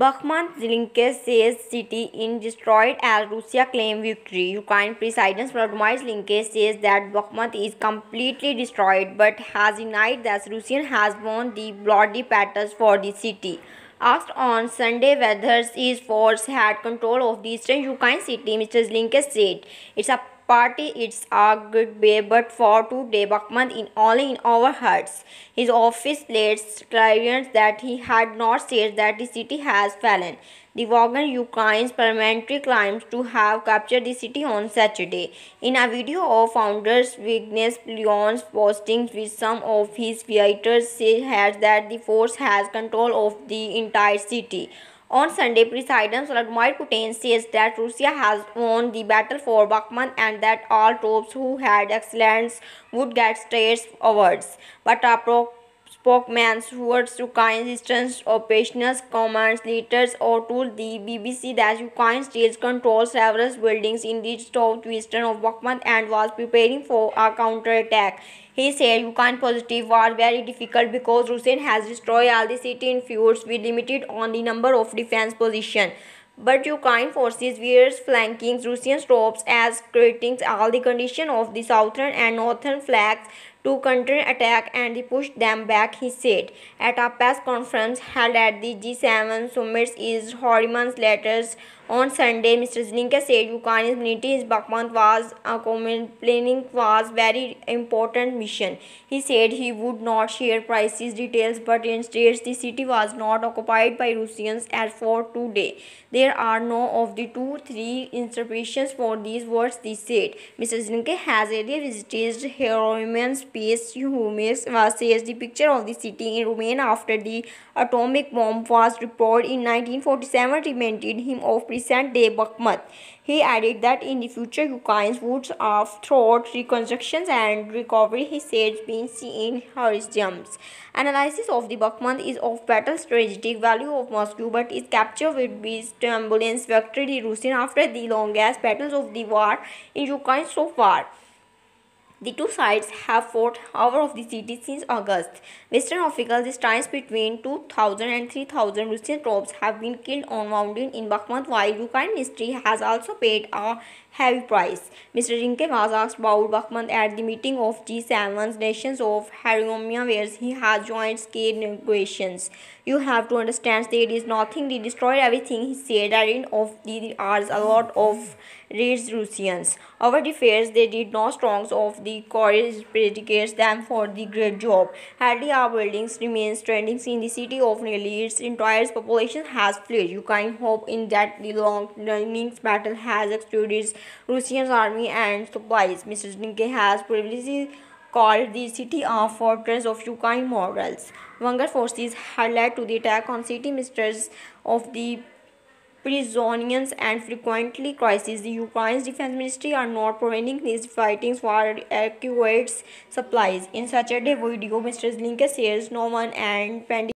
Bakhmut Zelensky says city in destroyed as Russia claims victory. Ukraine President Volodymyr Zelensky says that Bakhmut is completely destroyed but has denied that Russia has won the bloody battles for the city. Asked on Sunday whether his force had control of the eastern Ukraine city, Mr. Zelensky said, It's a party it's a good way but for today Bakhmut in only in our hearts. His office later clarified that he had not said that the city has fallen. The Wagner Ukraine's parliamentary claims to have captured the city on Saturday. In a video of founders Vignes Lyon's posting with some of his fighters said that the force has control of the entire city. On Sunday, President Vladimir Putin says that Russia has won the battle for Bakhmut and that all troops who had excellence would get state awards. But a spokesman towards Ukraine's Eastern Operations Command leaders or told the BBC that Ukraine still controls several buildings in the southwestern of Bakhmut and was preparing for a counterattack. He said Ukraine positive was very difficult because Russia has destroyed all the city in feuds with limited on the number of defense positions. But Ukraine forces were flanking Russian troops as creating all the conditions of the southern and northern flanks to counter-attack and push them back, he said. At a press conference held at the G7 summit is Horiman's letters on Sunday, Mr. Zelensky said Ukraine's military Bakhmut was planning was very important mission. He said he would not share prices details, but instead the city was not occupied by Russians as for today. There are no of the two, three interpretations for these words, they said. Mr. Zelensky has earlier visited Horiman's space says the picture of the city in Romania after the atomic bomb was deployed in 1947 reminded him of present-day Bakhmut. He added that in the future Ukraine's would of throat reconstructions and recovery he said being seen in horizons. Analysis of the Bakhmut is of battle strategic value of Moscow but its capture would be ambulance victory the Russian after the longest battles of the war in Ukraine so far. The two sides have fought over of the city since August. Western officials estimates between 2,000 and 3,000 Russian troops have been killed on mountain in Bakhmut while Ukraine ministry has also paid a heavy price. Mr. Rinke was asked about Bakhmut at the meeting of G7 nations of Haromia where he has joined scale negotiations. You have to understand there is nothing to destroy everything he said at the of the hours a lot of raids Russians. Our defense they did not strong of the courage predicates them for the great job. Hardly our buildings remain standing in the city of nearly its entire population has fled. You can hope in that the long running battle has extruded Russian army and supplies. Mr. Zinke has previously called the city a fortress of Ukraine morals. Wagner forces had led to the attack on city ministers of the prisonians and frequently crises. The Ukraine's defense ministry are not providing these fightings for adequate supplies. In such a day video, Mr. Zelensky says no one and pending